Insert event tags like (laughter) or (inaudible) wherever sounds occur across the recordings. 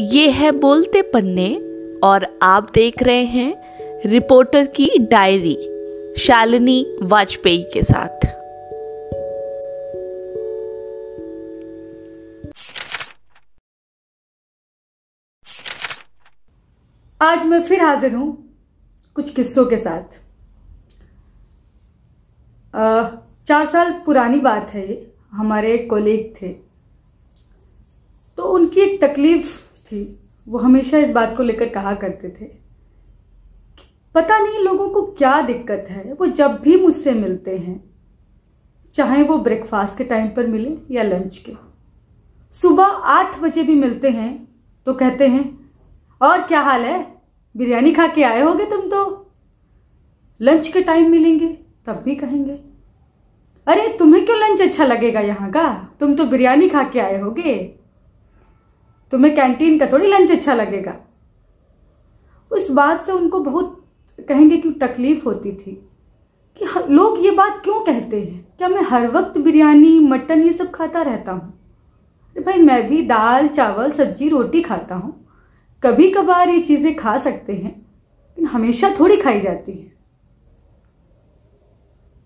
ये है बोलते पन्ने और आप देख रहे हैं रिपोर्टर की डायरी शालिनी वाजपेयी के साथ। आज मैं फिर हाजिर हूँ कुछ किस्सों के साथ। आ, चार साल पुरानी बात है हमारे कोलीग थे। तो उनकी एक तकलीफ़ थी। वो हमेशा इस बात को लेकर कहा करते थे पता नहीं लोगों को क्या दिक्कत है, वो जब भी मुझसे मिलते हैं, चाहे वो ब्रेकफास्ट के टाइम पर मिले या लंच के। सुबह आठ बजे भी मिलते हैं तो कहते हैं, और क्या हाल है? बिरयानी खा के आए होगे तुम तो? लंच के टाइम मिलेंगे, तब भी कहेंगे, अरे, तुम्हें क्यों लंच अच्छा लगेगा यहाँ का? तुम तो बिरयानी खा के आए होगे। तुम्हें कैंटीन का थोड़ी लंच अच्छा लगेगा। उस बात से उनको बहुत कहेंगे कि तकलीफ़ होती थी कि लोग ये बात क्यों कहते हैं? क्या मैं हर वक्त बिरयानी, मटन ये सब खाता रहता हूँ? अरे भाई, मैं भी दाल, चावल, सब्ज़ी, रोटी खाता हूँ। कभी कभार ये चीज़ें खा सकते हैं, लेकिन हमेशा थोड़ी खाई जाती है।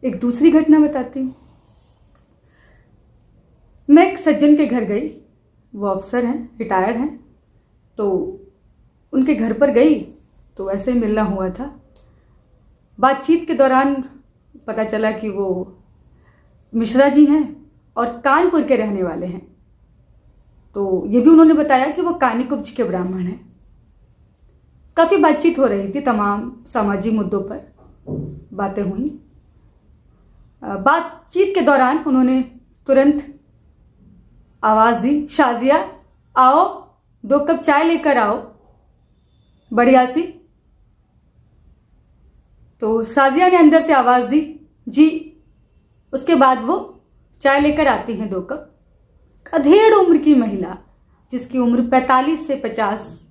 एक दूसरी घटना बताती हूँ। मैं एक सज्जन के घर गई। वो अफसर हैं रिटायर्ड हैं तो उनके घर पर गई तो ऐसे ही मिलना हुआ था। बातचीत के दौरान पता चला कि वो मिश्रा जी हैं और कानपुर के रहने वाले हैं। तो ये भी उन्होंने बताया कि वो कानिकुब्ज के ब्राह्मण हैं। काफ़ी बातचीत हो रही थी तमाम सामाजिक मुद्दों पर। बातें हुई। बातचीत के दौरान उन्होंने तुरंत आवाज़ दी, शाजिया, आओ, दो कप चाय लेकर आओ। बढ़िया सी। तो शाजिया ने अंदर से आवाज़ दी, जी, उसके बाद वो चाय लेकर आती हैं दो कप। अधेड़ उम्र की महिला, जिसकी उम्र 45 से 50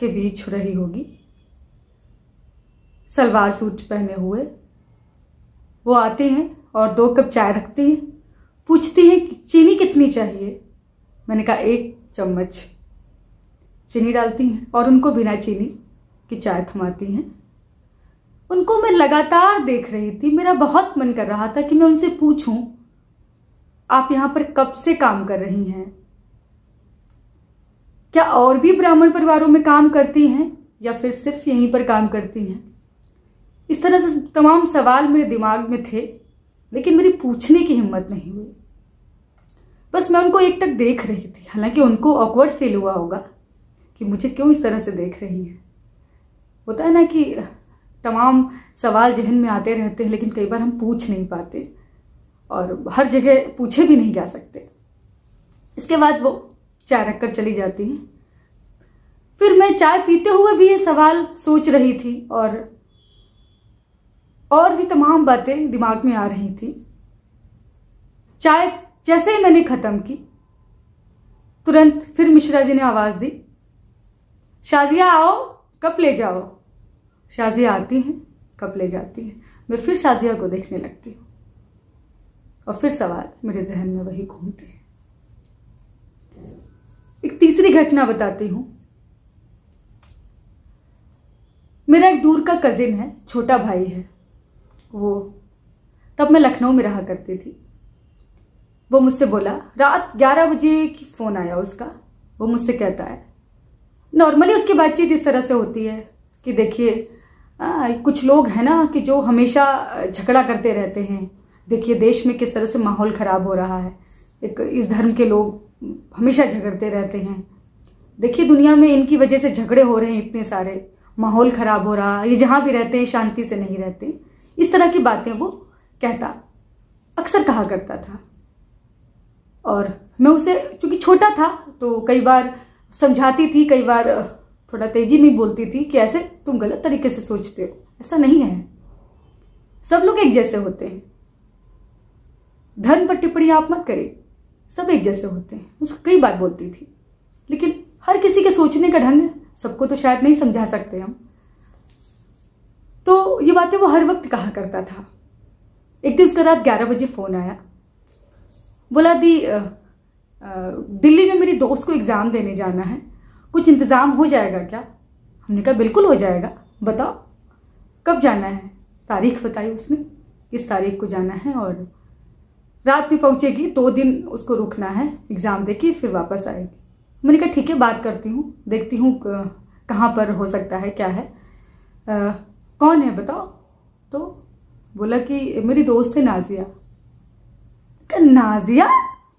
के बीच रही होगी, सलवार सूट पहने हुए, वो आती हैं और दो कप चाय रखती हैं। पूछती हैं चीनी कितनी चाहिए? मैंने कहा, एक चम्मच। चीनी डालती हैं और उनको बिना चीनी की चाय थमाती हैं। उनको मैं लगातार देख रही थी। मेरा बहुत मन कर रहा था कि मैं उनसे पूछूँ, आप यहाँ पर कब से काम कर रही हैं? क्या और भी ब्राह्मण परिवारों में काम करती हैं या फिर सिर्फ़ यहीं पर काम करती हैं? इस तरह से तमाम सवाल मेरे दिमाग में थे। लेकिन मेरी पूछने की हिम्मत नहीं हुई। बस मैं उनको एक तक देख रही थी। हालाँकि उनको ऑकवर्ड फील हुआ होगा कि मुझे क्यों इस तरह से देख रही है। होता है ना कि तमाम सवाल जहन में आते रहते हैं, लेकिन कई बार हम पूछ नहीं पाते और हर जगह पूछे भी नहीं जा सकते। इसके बाद वो चाय रखकर चली जाती हैं। फिर मैं चाय पीते हुए भी ये सवाल सोच रही थी और और भी तमाम बातें दिमाग में आ रही थी। चाय जैसे ही मैंने खत्म की, तुरंत फिर मिश्रा जी ने आवाज़ दी, शाजिया, आओ कप ले जाओ? शाजिया आती हैं कप ले जाती हैं? मैं फिर शाजिया को देखने लगती हूँ। और फिर सवाल मेरे जहन में वही घूमते हैं। एक तीसरी घटना बताती हूँ। मेरा एक दूर का कजिन है, छोटा भाई है। वो। तब मैं लखनऊ में रहा करती थी। वो मुझसे बोला, रात ग्यारह बजे की फ़ोन आया उसका। वो मुझसे कहता है, नॉर्मली उसकी बातचीत इस तरह से होती है कि देखिए कुछ लोग हैं ना कि जो हमेशा झगड़ा करते रहते हैं। देखिए, देश में किस तरह से माहौल ख़राब हो रहा है। एक इस धर्म के लोग हमेशा झगड़ते रहते हैं। देखिए, दुनिया में इनकी वजह से झगड़े हो रहे हैं इतने सारे। माहौल ख़राब हो रहा है। ये जहाँ भी रहते हैं, शांति से नहीं रहते। इस तरह की बातें वो कहता, अक्सर कहा करता था। और मैं उसे, चूँकि छोटा था तो कई बार समझाती थी, कई बार थोड़ा तेज़ी में बोलती थी कि ऐसे तुम गलत तरीके से सोचते हो, ऐसा नहीं है। सब लोग एक जैसे होते हैं। धर्म पर टिप्पणी आप मत करें सब एक जैसे होते हैं। उसको कई बार बोलती थी। लेकिन हर किसी के सोचने का ढंग सबको तो शायद नहीं समझा सकते हम। तो ये बातें वो हर वक्त कहा करता था। एक दिन उसका रात ग्यारह बजे फ़ोन आया। बोला, दी दिल्ली में मेरी दोस्त को एग्ज़ाम देने जाना है। कुछ इंतज़ाम हो जाएगा क्या? हमने कहा, बिल्कुल हो जाएगा। बताओ, कब जाना है? तारीख बताई उसने। इस तारीख को जाना है और रात में पहुंचेगी। दो दिन उसको रुकना है एग्ज़ाम देके फिर वापस आएगी। मैंने कहा, ठीक है, बात करती हूँ। देखती हूँ कहाँ पर हो सकता है, क्या है? कौन है बताओ? तो बोला कि, मेरी दोस्त है नाजिया। नाजिया?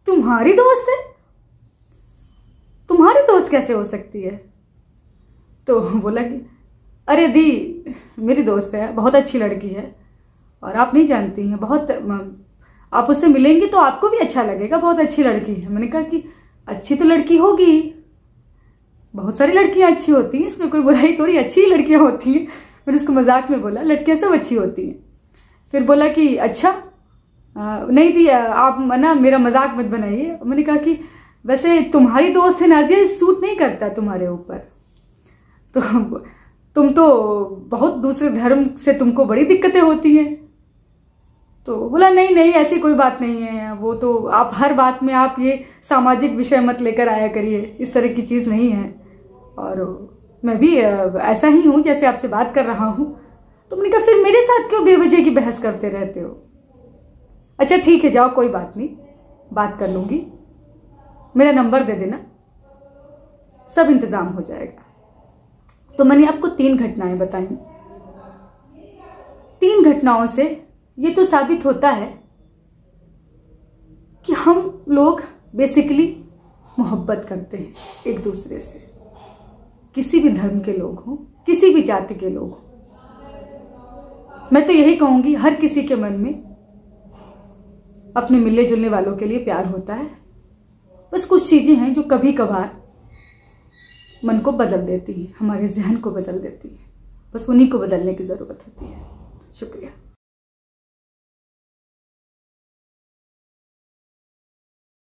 तुम्हारी दोस्त है? तुम्हारी दोस्त कैसे हो सकती है? तो बोला कि, अरे दी, मेरी दोस्त है, बहुत अच्छी लड़की है, और आप नहीं जानती हैं, बहुत आप उससे मिलेंगी तो आपको भी अच्छा लगेगा, बहुत अच्छी लड़की है। मैंने कहा कि, अच्छी तो लड़की होगी। बहुत सारी लड़कियाँ अच्छी होती हैं, इसमें कोई बुराई थोड़ी, अच्छी लड़कियाँ होती हैं। मैंने उसको मज़ाक में बोला लड़कियाँ सब अच्छी होती हैं। फिर बोला कि अच्छा आ, नहीं दी आप ना मेरा मज़ाक मत बनाइए। मैंने कहा कि वैसे तुम्हारी दोस्त है नाजिया सूट नहीं करता तुम्हारे ऊपर। तो (laughs) तुम तो बहुत दूसरे धर्म से तुमको बड़ी दिक्कतें होती हैं। तो बोला नहीं नहीं ऐसी कोई बात नहीं है। वो तो आप हर बात में आप ये सामाजिक विषय मत लेकर आया करिए। इस तरह की चीज़ नहीं है। और मैं भी ऐसा ही हूँ जैसे आपसे बात कर रहा हूँ। तो मैंने कहा फिर मेरे साथ क्यों बेवजह की बहस करते रहते हो? अच्छा ठीक है, जाओ, कोई बात नहीं। बात कर लूँगी। मेरा नंबर दे देना। सब इंतज़ाम हो जाएगा। तो मैंने, आपको तीन घटनाएँ बताई। तीन घटनाओं से ये तो साबित होता है कि हम लोग बेसिकली मोहब्बत करते हैं एक दूसरे से। किसी भी धर्म के लोग हों, किसी भी जाति के लोग हों। मैं तो यही कहूँगी, हर किसी के मन में अपने मिलने जुलने वालों के लिए प्यार होता है। बस कुछ चीज़ें हैं जो कभी कभार मन को बदल देती है, हमारे जहन को बदल देती है। बस उन्हीं को बदलने की ज़रूरत होती है। शुक्रिया।